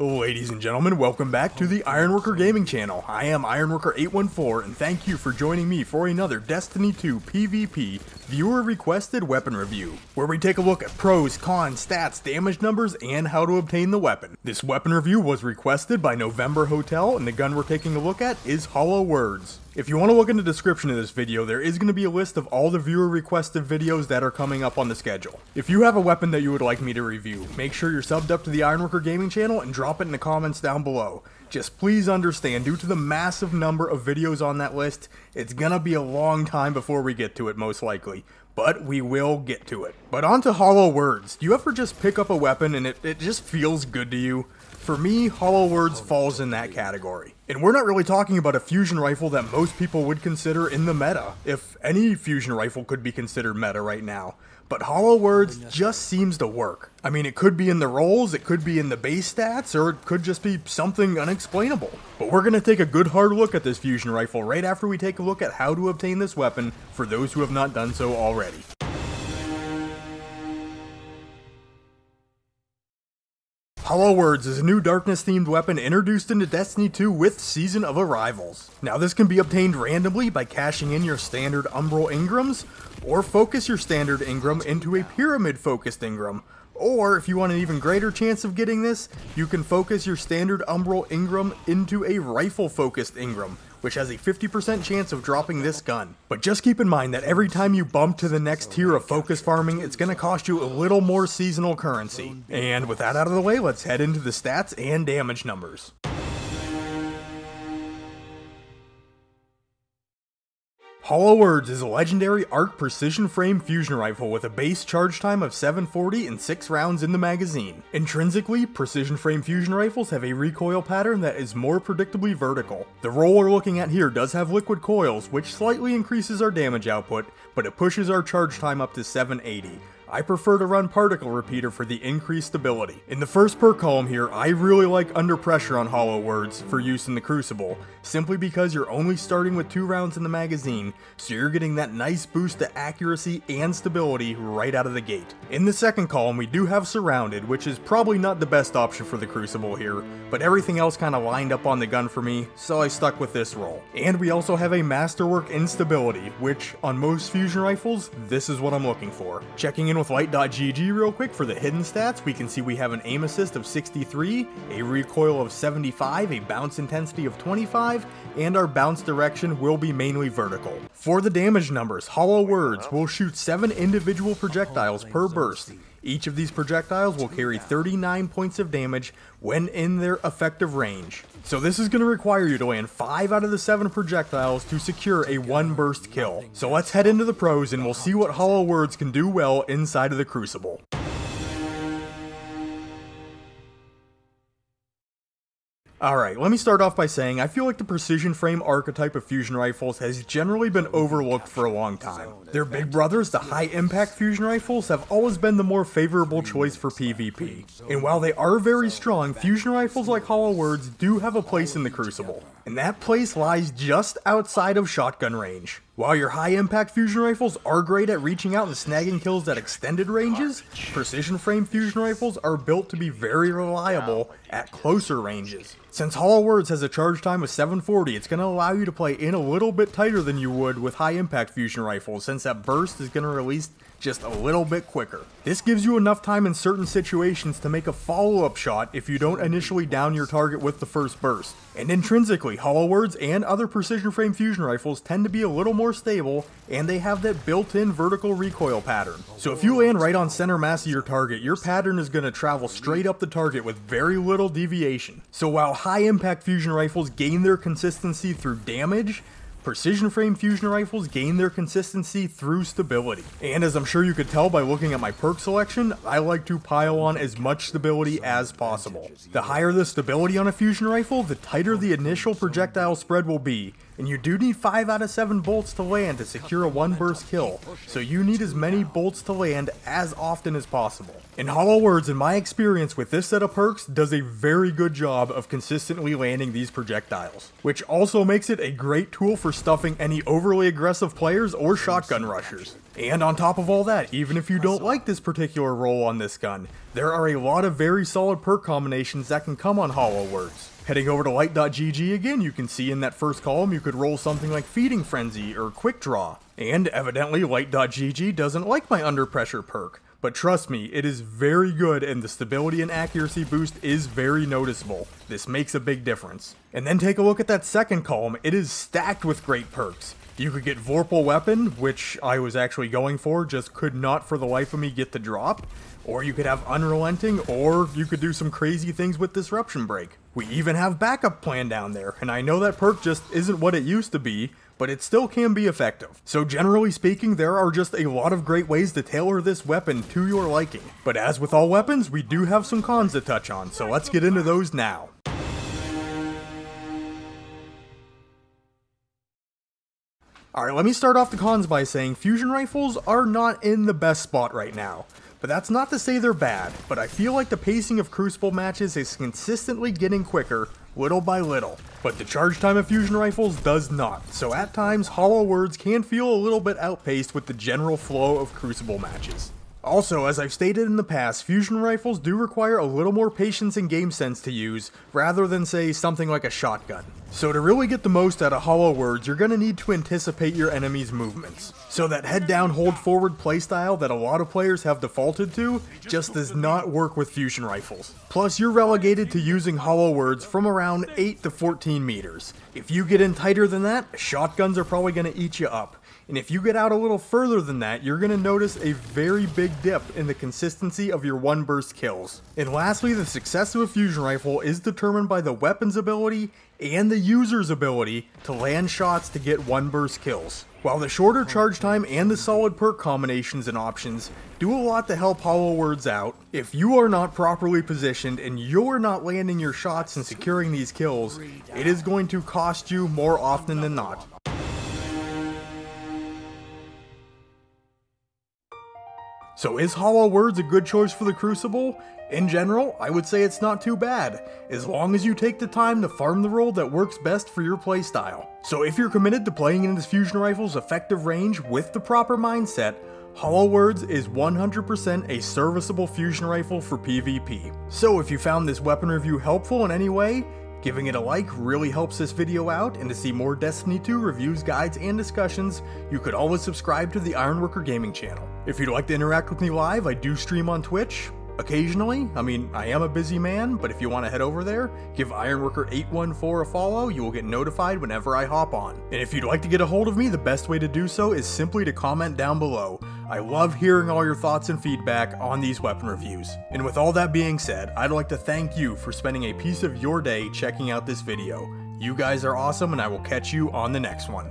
Ladies and gentlemen, welcome back to the Ironworker Gaming Channel. I am Ironworker814 and thank you for joining me for another Destiny 2 PvP viewer requested weapon review, where we take a look at pros, cons, stats, damage numbers, and how to obtain the weapon. This weapon review was requested by November Hotel and the gun we're taking a look at is Hollow Words. If you want to look in the description of this video, there is going to be a list of all the viewer requested videos that are coming up on the schedule. If you have a weapon that you would like me to review, make sure you're subbed up to the Ironworker Gaming channel and drop it in the comments down below. Just please understand, due to the massive number of videos on that list, it's gonna be a long time before we get to it most likely. But we will get to it. But on to Hollow Words. Do you ever just pick up a weapon and it, it just feels good to you? For me, Hollow Words falls in that category. And we're not really talking about a fusion rifle that most people would consider in the meta, if any fusion rifle could be considered meta right now. But Hollow Words just seems to work. I mean, it could be in the rolls, it could be in the base stats, or it could just be something unexplainable. But we're gonna take a good hard look at this fusion rifle right after we take a look at how to obtain this weapon for those who have not done so already. Hollow Words is a new darkness themed weapon introduced into Destiny 2 with Season of Arrivals. Now this can be obtained randomly by cashing in your standard Umbral Engrams, or focus your standard Engram into a pyramid focused Engram. Or if you want an even greater chance of getting this, you can focus your standard Umbral Engram into a rifle focused Engram, which has a 50% chance of dropping this gun. But just keep in mind that every time you bump to the next tier of focus farming, it's going to cost you a little more seasonal currency. And with that out of the way, let's head into the stats and damage numbers. Hollow Words is a legendary ARC precision frame fusion rifle with a base charge time of 740 and 6 rounds in the magazine. Intrinsically, precision frame fusion rifles have a recoil pattern that is more predictably vertical. The roll we're looking at here does have liquid coils, which slightly increases our damage output, but it pushes our charge time up to 780. I prefer to run Particle Repeater for the increased stability. In the first perk column here, I really like Under Pressure on Hollow Words for use in the Crucible, simply because you're only starting with two rounds in the magazine, so you're getting that nice boost to accuracy and stability right out of the gate. In the second column, we do have Surrounded, which is probably not the best option for the Crucible here, but everything else kind of lined up on the gun for me, so I stuck with this roll. And we also have a Masterwork Instability, which on most fusion rifles, this is what I'm looking for. Checking in with light.gg real quick for the hidden stats, we can see we have an aim assist of 63, a recoil of 75, a bounce intensity of 25, and our bounce direction will be mainly vertical. For the damage numbers, Hollow Words will shoot 7 individual projectiles per burst. Each of these projectiles will carry 39 points of damage when in their effective range. So this is going to require you to land 5 out of the 7 projectiles to secure a 1 burst kill. So let's head into the pros and we'll see what Hollow Words can do well inside of the Crucible. Alright, let me start off by saying I feel like the precision frame archetype of fusion rifles has generally been overlooked for a long time. Their big brothers, the high impact fusion rifles, have always been the more favorable choice for PvP. And while they are very strong, fusion rifles like Hollow Words do have a place in the Crucible. And that place lies just outside of shotgun range. While your high impact fusion rifles are great at reaching out and snagging kills at extended ranges, precision frame fusion rifles are built to be very reliable at closer ranges. Since Hollow Words has a charge time of 740, it's going to allow you to play in a little bit tighter than you would with high impact fusion rifles since that burst is going to release just a little bit quicker. This gives you enough time in certain situations to make a follow-up shot if you don't initially down your target with the first burst. And intrinsically, Hollow Words and other precision frame fusion rifles tend to be a little more stable, and they have that built-in vertical recoil pattern. So if you land right on center mass of your target, your pattern is going to travel straight up the target with very little deviation. So while high impact fusion rifles gain their consistency through damage, Precision frame fusion rifles gain their consistency through stability. And as I'm sure you could tell by looking at my perk selection, I like to pile on as much stability as possible. The higher the stability on a fusion rifle, the tighter the initial projectile spread will be, and you do need 5 out of 7 bolts to land to secure a 1 burst kill, so you need as many bolts to land as often as possible. In Hollow Words, in my experience with this set of perks, does a very good job of consistently landing these projectiles, which also makes it a great tool for stuffing any overly aggressive players or shotgun rushers. And on top of all that, even if you don't like this particular roll on this gun, there are a lot of very solid perk combinations that can come on Hollow Words. Heading over to light.gg again, you can see in that first column you could roll something like Feeding Frenzy or Quick Draw. And evidently light.gg doesn't like my under pressure perk, but trust me, it is very good and the stability and accuracy boost is very noticeable. This makes a big difference. And then take a look at that second column, it is stacked with great perks. You could get Vorpal Weapon, which I was actually going for, just could not for the life of me get the drop. Or you could have Unrelenting, or you could do some crazy things with Disruption Break. We even have Backup Plan down there, and I know that perk just isn't what it used to be, but it still can be effective. So generally speaking, there are just a lot of great ways to tailor this weapon to your liking. But as with all weapons, we do have some cons to touch on, so let's get into those now. Alright, let me start off the cons by saying fusion rifles are not in the best spot right now. But that's not to say they're bad, but I feel like the pacing of Crucible matches is consistently getting quicker, little by little. But the charge time of fusion rifles does not, so at times Hollow Words can feel a little bit outpaced with the general flow of Crucible matches. Also, as I've stated in the past, fusion rifles do require a little more patience and game sense to use, rather than say something like a shotgun. So to really get the most out of hollow words, you're going to need to anticipate your enemy's movements. So that head down hold forward playstyle that a lot of players have defaulted to just does not work with fusion rifles. Plus you're relegated to using hollow words from around 8 to 14 meters. If you get in tighter than that, shotguns are probably going to eat you up. And if you get out a little further than that, you're going to notice a very big dip in the consistency of your one burst kills. And lastly, the success of a fusion rifle is determined by the weapon's ability and the user's ability to land shots to get one burst kills. While the shorter charge time and the solid perk combinations and options do a lot to help Hollow Words out, if you are not properly positioned and you're not landing your shots and securing these kills, it is going to cost you more often than not. So is Hollow Words a good choice for the Crucible? In general, I would say it's not too bad, as long as you take the time to farm the roll that works best for your playstyle. So if you're committed to playing in this fusion rifle's effective range with the proper mindset, Hollow Words is 100% a serviceable fusion rifle for PvP. So if you found this weapon review helpful in any way, Giving it a like really helps this video out, and to see more Destiny 2 reviews, guides, and discussions, you could always subscribe to the Ironworker Gaming channel. If you'd like to interact with me live, I do stream on Twitch, occasionally. I mean, I am a busy man, but if you want to head over there, give Ironworker814 a follow, you will get notified whenever I hop on. And if you'd like to get a hold of me, the best way to do so is simply to comment down below. I love hearing all your thoughts and feedback on these weapon reviews. And with all that being said, I'd like to thank you for spending a piece of your day checking out this video. You guys are awesome and I will catch you on the next one.